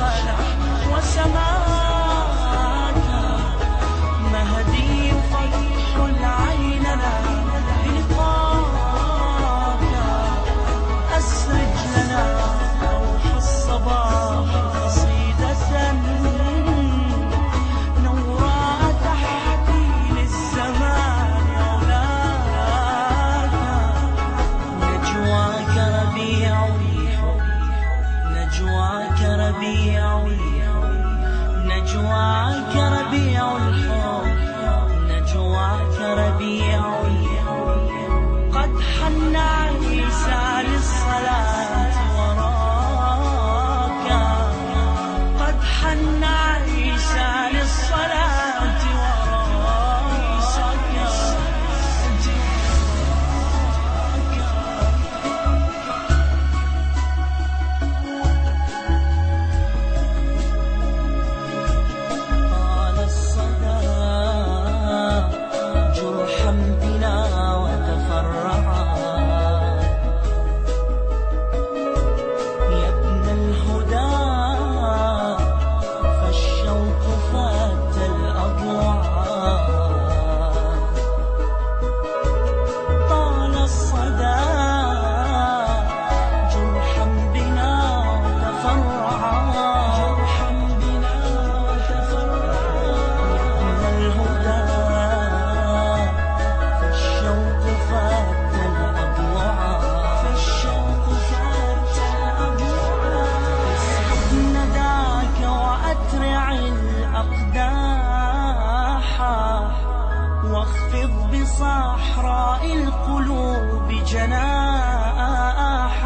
والقلم والسماء نجواك ربيع الحب نجواك ربيع الحب بصحراء القلوب جناح